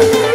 Thank you.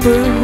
But